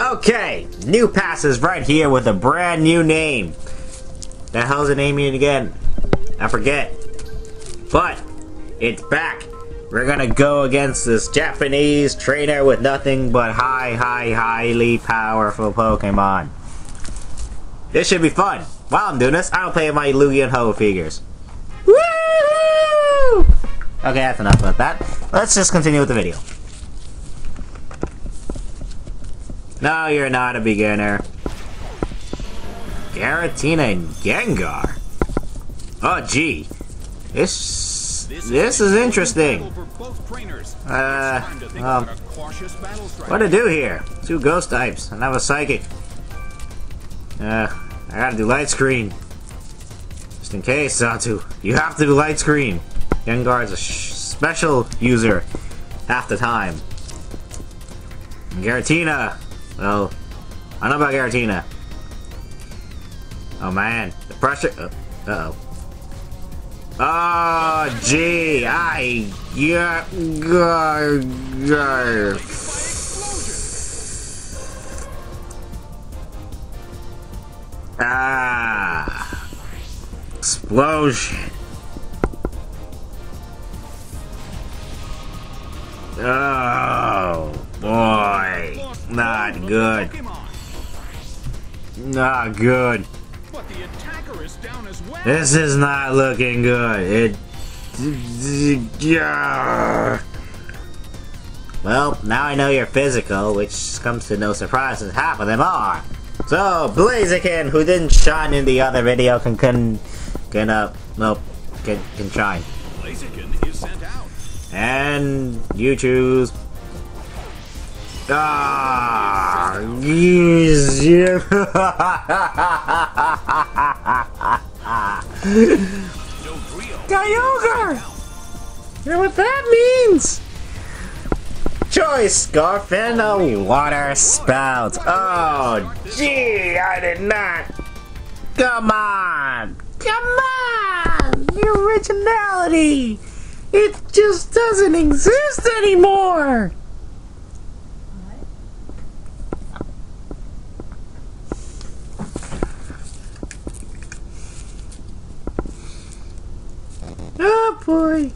Okay, new passes right here with a brand new name. The hell's the name again? I forget. But it's back. We're gonna go against this Japanese trainer with nothing but high, high, highly powerful Pokemon. This should be fun. While I'm doing this, I'll play my Lugia and Ho figures. Woo! Okay, that's enough about that. Let's just continue with the video. No, you're not a beginner. Giratina and Gengar. Oh, gee. This this is interesting. Uh, um, what to do here? Two ghost types, and I'm a psychic. Uh, I gotta do light screen. Just in case, Satu. You have to do light screen. Gengar is a special user half the time. Giratina. Well, I know about Giratina. Oh man, the pressure. Uh, uh oh. Oh, gee, I. Yeah. yeah. Ah. Explosion. Oh. Not good. Not good. This is not looking good. It. Yeah. Well, now I know you're physical, which comes to no surprise since half of them are. So, Blaziken, who didn't shine in the other video, can can can uh no can can shine. Blaziken is sent out. And you choose. Ah. Kyogre! You know what that means? Choice Scarfino Water Spout. Oh, gee, I did not. Come on. Come on. The originality. It just doesn't exist anymore! Oh boy.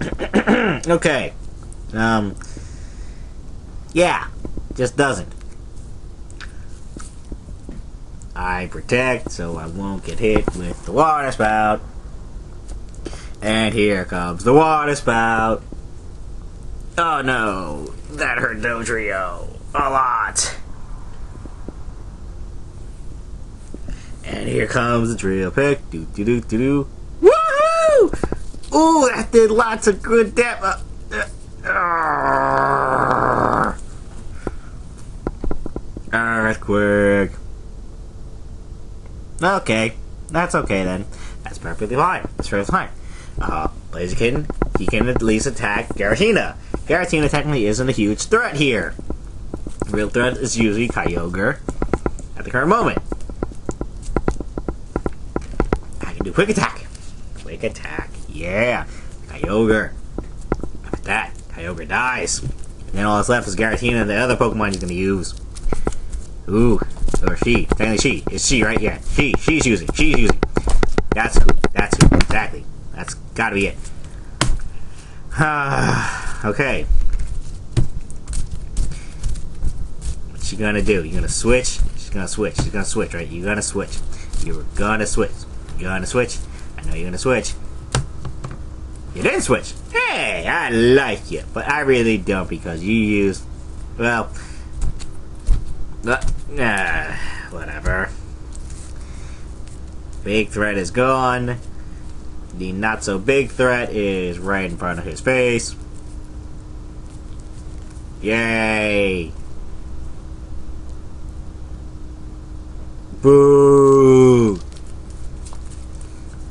okay. Um. Yeah. Just doesn't. I protect so I won't get hit with the water spout. And here comes the water spout. Oh no, that hurt Dodrio a lot. And here comes the drill peck. Do do do do do. Ooh, that did lots of good damage. Uh, uh, earthquake. Okay, that's okay then. That's perfectly fine. That's perfectly fine uh, Blaziken, he can at least attack Giratina. Giratina technically isn't a huge threat here. The real threat is usually Kyogre at the current moment. I can do quick attack. Quick attack. Yeah. Kyogre. Look at that. Kyogre dies. And then all that's left is Giratina the other Pokemon he's gonna use. Ooh. Or she. Technically she. It's she right here. She. She's using. She's using. That's who. That's who. Exactly. That's gotta be it. okay. What you gonna do? You gonna switch? She's gonna switch. She's gonna switch, right? You're gonna switch. You're gonna switch. You're gonna switch. I know you're gonna switch. You didn't switch. Hey, I like you, but I really don't because you used, well, uh, whatever. Big threat is gone. The not so big threat is right in front of his face. Yay! Boo!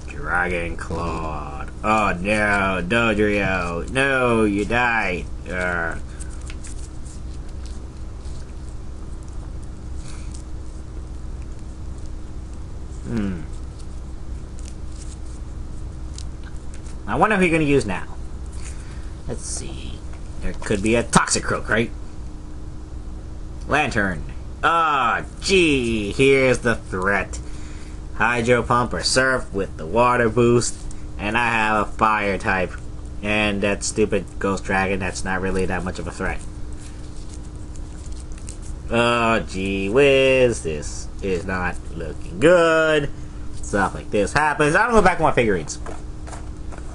Dragon Claw. Oh no, Dodrio. No, you died. Uh. Hmm. I wonder who you're going to use now. Let's see. There could be a Toxicroak, right? Lanturn. Ah, oh, gee, here's the threat. Hydro pump or surf with the water boost, and I have a fire type. And that stupid ghost dragon that's not really that much of a threat. Oh, gee whiz, this is not looking good. Stuff like this happens. I don't go back to my figurines.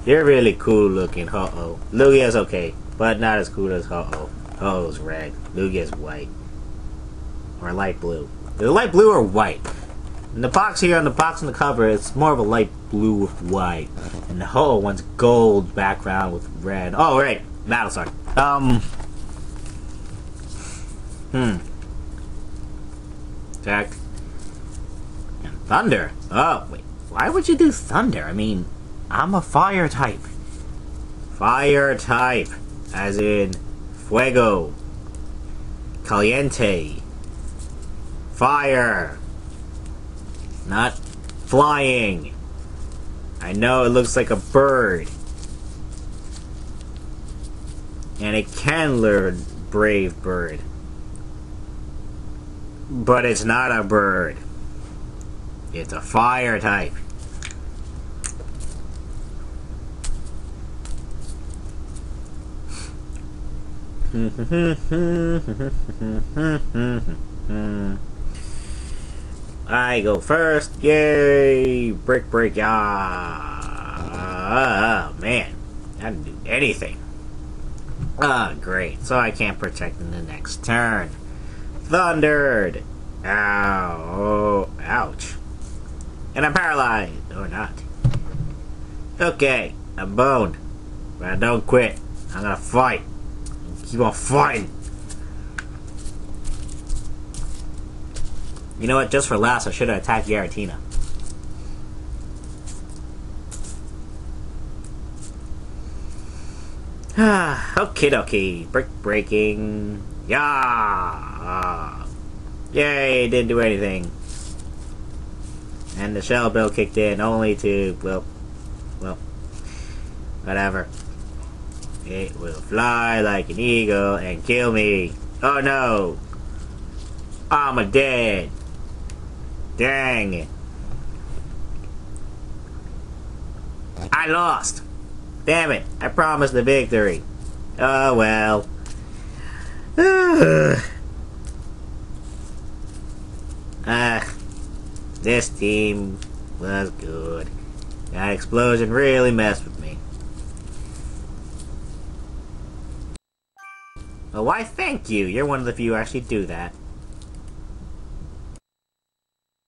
You're really cool looking, Ho-Oh. Lugia's okay, but not as cool as Ho-Oh. Ho-Oh's red. Lugia's white. Or light blue. Is light blue or white? In the box here, on the box on the cover, it's more of a light blue with white. And the Ho-Oh one's gold background with red. Oh, right. Battlestar. Um... Hmm. Jack. And Thunder. Oh, wait. Why would you do Thunder? I mean, I'm a fire type. Fire type. As in Fuego. Caliente. Fire. Not flying. I know it looks like a bird. And it can learn brave bird. But it's not a bird. It's a fire type. I go first. Yay! Brick, brick, ah! Oh, man. I didn't do anything. Ah, oh, great. So I can't protect in the next turn. Thundered! Ow. Oh, ouch. And I'm paralyzed. Or not. Okay. I'm boned. But I don't quit. I'm gonna fight. Keep on fighting. You know what? Just for last, I should have attacked Giratina. Ah, okie dokie. Brick breaking. Yeah! Yay, didn't do anything. And the shell bell kicked in only to, well, well, whatever. It will fly like an eagle and kill me. Oh no! I'm a dead. Dang it. I lost. Damn it. I promised the victory. Oh well. ah, this team was good. That explosion really messed with me. Oh, why thank you. You're one of the few who actually do that.